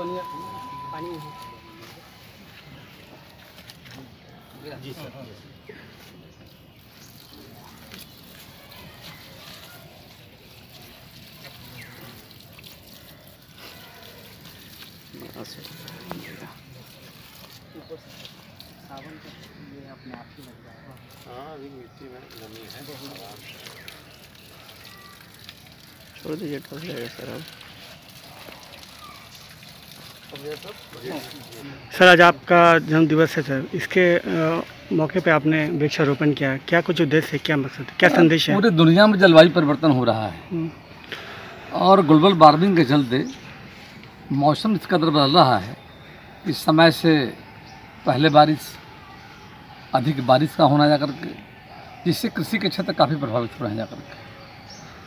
पानी जी सर। सावन का ये अपने आप ही लग जाएगा हाँ अभी मिट्टी में नमी है। छोड़ दीजिए टॉस जाएगा सर अब सर आज आपका जन्म दिवस है सर। इसके मौके पे आपने वृक्षारोपण किया। क्या कुछ उद्देश्य है क्या मकसद है? क्या संदेश है? पूरे दुनिया में जलवायु परिवर्तन हो रहा है। हम्म, और ग्लोबल वार्मिंग के चलते मौसम इस कदर बदल रहा है। कि समय से पहले बारिश अधिक बारिश का होना जा करके जिससे कृषि के क्षेत्र काफ़ी प्रभावित हो रहे हैं जा करके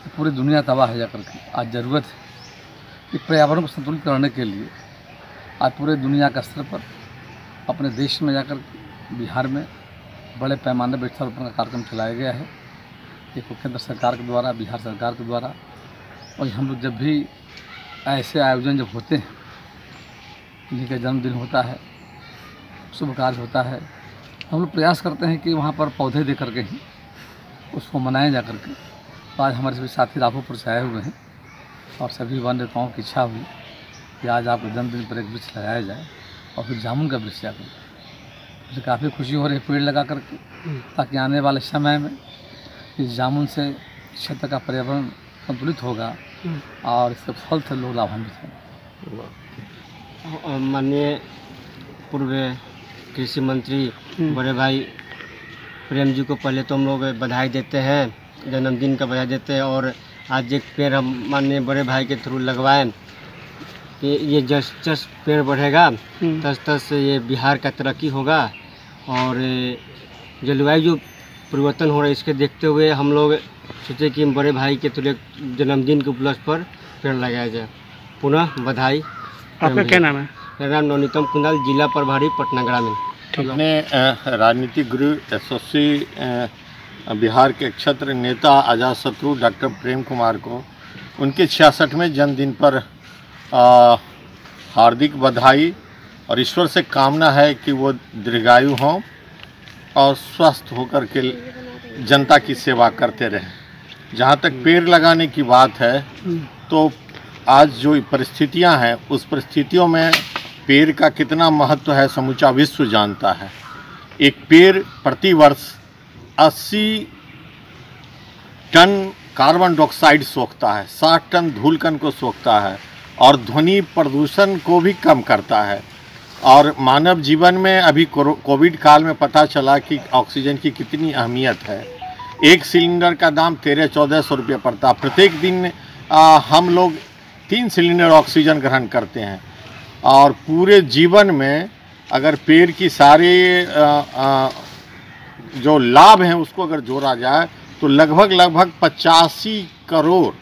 तो पूरी दुनिया तबाह है जा करके आज ज़रूरत है कि पर्यावरण को संतुलित करने के लिए आज पूरे दुनिया के स्तर पर, अपने देश में जाकर बिहार में बड़े पैमाने पर वृक्षारोपण का कार्यक्रम चलाया गया है। तो केंद्र सरकार के द्वारा, बिहार सरकार के द्वारा, और हम लोग जब भी ऐसे आयोजन जब होते हैं किसी का जन्मदिन होता है, शुभ कार्य होता है, हम लोग प्रयास करते हैं कि वहाँ पर पौधे दे करके ही, उसको मनाया जा करके। आज हमारे सभी साथी राघोपुर से आए हुए हैं, और सभी वन नेताओं की इच्छा हुई। कि आज आपके जन्मदिन पर एक वृक्ष लगाया जाए और फिर जामुन का वृक्ष जाकर मुझे काफ़ी खुशी हो रही है पेड़ लगा करके ताकि आने वाले समय में इस जामुन से क्षेत्र का पर्यावरण संतुलित होगा और इसके फल से लोग लाभान्वित होंगे। माननीय पूर्व कृषि मंत्री हम्म। बड़े भाई प्रेम जी को पहले तो हम लोग बधाई देते हैं जन्मदिन का बधाई देते हैं और आज एक पेड़ हम माननीय बड़े भाई के थ्रू लगवाएँ। कि ये जस जस पेड़ बढ़ेगा हम्म, तस तस ये बिहार का तरक्की होगा और जलवायु जो परिवर्तन हो रहा है इसके देखते हुए हम लोग सोचे कि बड़े भाई के एक जन्मदिन के उपलक्ष्य पर पेड़ लगाया जाए। पुनः बधाई। आपका क्या नाम है? मेरा नाम नवनीतम कुंदल जिला प्रभारी पटना ग्रामीण। अपने राजनीतिक गुरु अ, बिहार के क्षत्र नेता आज़ाद शत्रु डॉक्टर प्रेम कुमार को उनके छियासठवें जन्मदिन पर अ, हार्दिक बधाई और ईश्वर से कामना है कि वो दीर्घायु हों और स्वस्थ होकर के जनता की सेवा करते रहें। जहाँ तक पेड़ लगाने की बात है तो आज जो परिस्थितियाँ हैं उस परिस्थितियों में पेड़ का कितना महत्व है समूचा विश्व जानता है। एक पेड़ प्रति वर्ष 80 टन कार्बन डाइऑक्साइड सोखता है 60 टन धूलकण को सोखता है। और ध्वनि प्रदूषण को भी कम करता है। और मानव जीवन में अभी कोविड काल में पता चला कि ऑक्सीजन की कितनी अहमियत है। एक सिलेंडर का दाम तेरह चौदह सौ रुपये पड़ता। प्रत्येक दिन आ, हम लोग तीन सिलेंडर ऑक्सीजन ग्रहण करते हैं। और पूरे जीवन में अगर पेड़ की सारे आ, आ, जो लाभ हैं उसको अगर जोड़ा जाए तो लगभग लगभग पचासी करोड़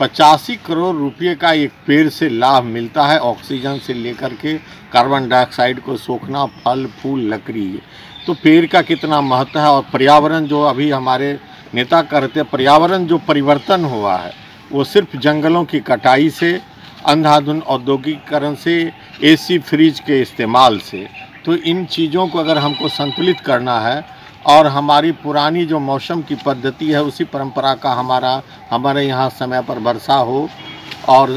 पचासी करोड़ रुपए का एक पेड़ से लाभ मिलता है, ऑक्सीजन से लेकर के कार्बन डाइऑक्साइड को सोखना, फल, फूल, लकड़ी। तो पेड़ का कितना महत्व है और पर्यावरण जो अभी हमारे नेता करते पर्यावरण जो परिवर्तन हुआ है, वो सिर्फ़ जंगलों की कटाई से, अंधाधुन औद्योगिकरण से, एसी फ्रिज के इस्तेमाल से। तो इन चीज़ों को अगर हमको संतुलित करना है और हमारी पुरानी जो मौसम की पद्धति है उसी परंपरा का हमारा हमारे यहाँ समय पर वर्षा हो और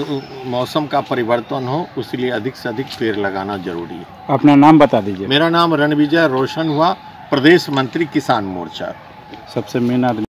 मौसम का परिवर्तन हो उसलिए अधिक से अधिक पेड़ लगाना ज़रूरी है। अपना नाम बता दीजिए। मेरा नाम रणविजय रोशन हुआ प्रदेश मंत्री किसान मोर्चा। सबसे मेन आदमी